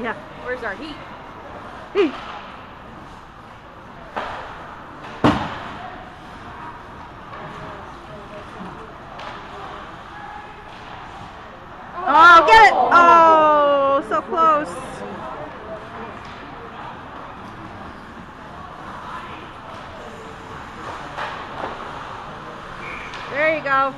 Yeah. Where's our heat? Heat. Oh, get it! Oh, so close. There you go.